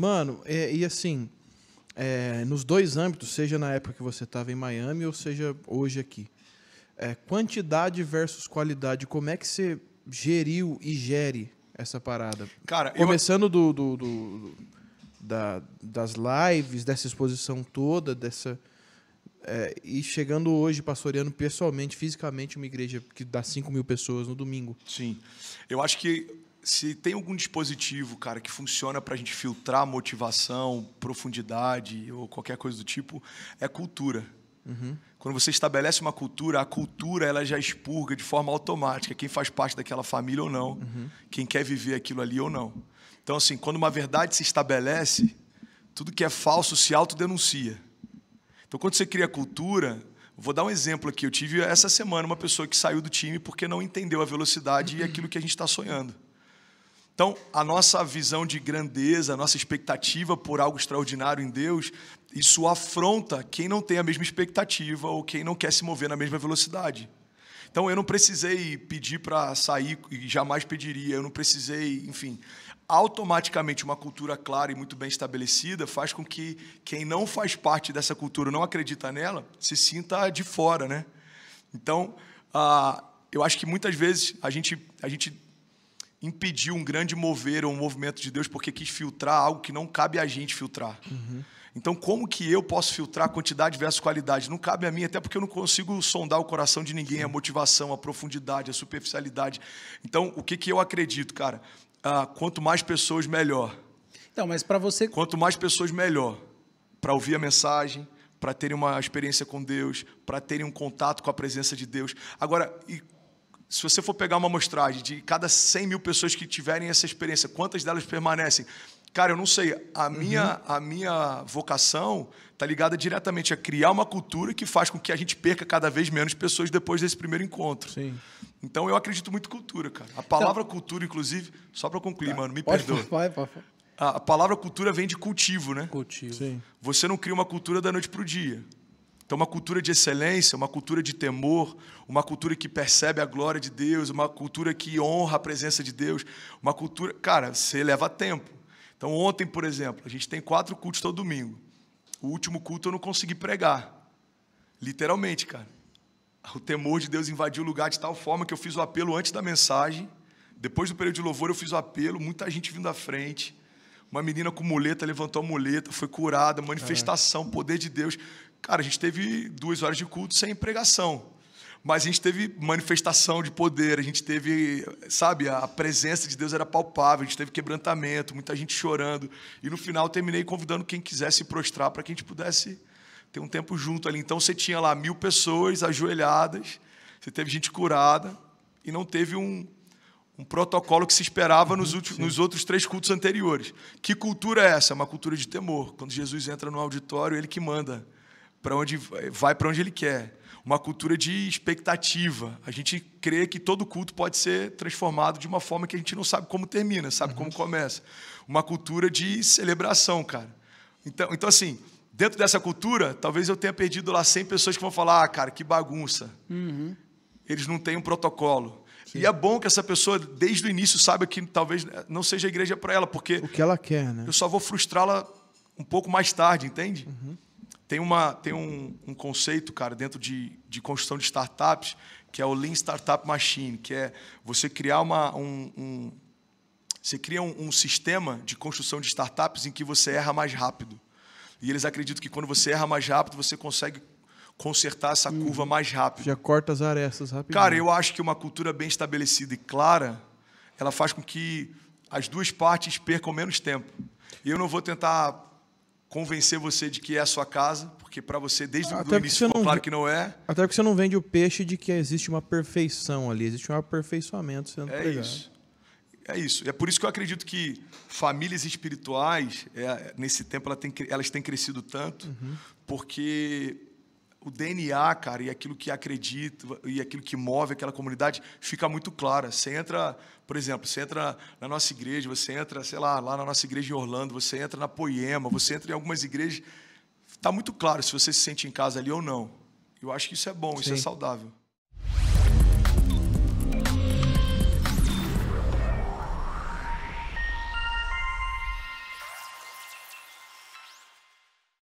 Mano, é, e assim, é, nos dois âmbitos, seja na época que você estava em Miami ou seja hoje aqui, é, quantidade versus qualidade, como é que você geriu e gere essa parada? Cara, Começando eu... do, do, do da, das lives, dessa exposição toda, dessa é, e chegando hoje, pastoreando pessoalmente, fisicamente, uma igreja que dá 5 mil pessoas no domingo. Sim. Eu acho que se tem algum dispositivo, cara, que funciona para a gente filtrar motivação, profundidade ou qualquer coisa do tipo, é cultura. Uhum. Quando você estabelece uma cultura, a cultura ela já expurga de forma automática quem faz parte daquela família ou não, uhum. quem quer viver aquilo ali ou não. Então, assim, quando uma verdade se estabelece, tudo que é falso se autodenuncia. Então, quando você cria cultura, vou dar um exemplo aqui. Eu tive essa semana uma pessoa que saiu do time porque não entendeu a velocidade e aquilo que a gente está sonhando. Então, a nossa visão de grandeza, a nossa expectativa por algo extraordinário em Deus, isso afronta quem não tem a mesma expectativa ou quem não quer se mover na mesma velocidade. Então, eu não precisei pedir para sair e jamais pediria, eu não precisei, enfim automaticamente uma cultura clara e muito bem estabelecida faz com que quem não faz parte dessa cultura, não acredita nela, se sinta de fora, né? Então, ah, eu acho que muitas vezes a gente, a gente impediu um grande mover ou um movimento de Deus porque quis filtrar algo que não cabe a gente filtrar. Uhum. Então, como que eu posso filtrar quantidade versus qualidade? Não cabe a mim, até porque eu não consigo sondar o coração de ninguém, a motivação, a profundidade, a superficialidade. Então, o que, que eu acredito, cara? ah, quanto mais pessoas, melhor. Então, mas para você. Quanto mais pessoas, melhor. Para ouvir a mensagem, para terem uma experiência com Deus, para terem um contato com a presença de Deus. Agora, se você for pegar uma amostragem de cada 100 mil pessoas que tiverem essa experiência, quantas delas permanecem? Cara, eu não sei. A minha, uhum. a minha vocação está ligada diretamente a criar uma cultura que faz com que a gente perca cada vez menos pessoas depois desse primeiro encontro. Sim. Então eu acredito muito em cultura, cara. A palavra então, cultura, inclusive, só para concluir, tá. mano, me pode, perdoa. Vai, vai, vai. A, a palavra cultura vem de cultivo, né? Cultivo. Sim. Você não cria uma cultura da noite para o dia. Então, uma cultura de excelência, uma cultura de temor, uma cultura que percebe a glória de Deus, uma cultura que honra a presença de Deus, uma cultura. Cara, você leva tempo. Então, ontem, por exemplo, a gente tem quatro cultos todo domingo. O último culto eu não consegui pregar. Literalmente, cara. O temor de Deus invadiu o lugar de tal forma que eu fiz o apelo antes da mensagem. Depois do período de louvor, eu fiz o apelo, muita gente vindo à frente. Uma menina com muleta levantou a muleta, foi curada, manifestação, poder de Deus. Cara, a gente teve duas horas de culto sem pregação. Mas a gente teve manifestação de poder, a gente teve, sabe, a presença de Deus era palpável, a gente teve quebrantamento, muita gente chorando. E no final terminei convidando quem quisesse prostrar para que a gente pudesse ter um tempo junto ali. Então você tinha lá mil pessoas ajoelhadas, você teve gente curada e não teve um, um protocolo que se esperava nos, últimos, nos outros três cultos anteriores. Que cultura é essa? É uma cultura de temor. Quando Jesus entra no auditório, ele que manda para onde vai para onde ele quer uma cultura de expectativa. A gente crê que todo culto pode ser transformado de uma forma que a gente não sabe como termina, sabe uhum. como começa. Uma cultura de celebração, cara. Então, então, assim, dentro dessa cultura, talvez eu tenha perdido lá 100 pessoas que vão falar: ah, cara, que bagunça. Uhum. Eles não têm um protocolo. Sim. E é bom que essa pessoa, desde o início, saiba que talvez não seja a igreja para ela, porque. O que ela quer, né? Eu só vou frustrá-la um pouco mais tarde, entende? Uhum. Tem, uma, tem um, um conceito, cara, dentro de, de construção de startups, que é o Lean Startup Machine, que é você criar uma, um, um você cria um, um, sistema de construção de startups em que você erra mais rápido. E eles acreditam que quando você erra mais rápido, você consegue consertar essa hum. curva mais rápido. Já corta as arestas rápido. Cara, eu acho que uma cultura bem estabelecida e clara, ela faz com que as duas partes percam menos tempo. E eu não vou tentar convencer você de que é a sua casa, porque para você desde o início ficou claro que não é. Até porque você não vende o peixe de que existe uma perfeição ali, existe um aperfeiçoamento sendo é pregado. Isso. É isso. É por isso que eu acredito que famílias espirituais, é, nesse tempo, elas têm, elas têm crescido tanto, uhum. porque o DNA, cara, e aquilo que acredita e aquilo que move aquela comunidade fica muito clara. Você entra, por exemplo, você entra na nossa igreja, você entra, sei lá, lá na nossa igreja em Orlando, você entra na Poema, você entra em algumas igrejas, está muito claro se você se sente em casa ali ou não. Eu acho que isso é bom, Sim. isso é saudável.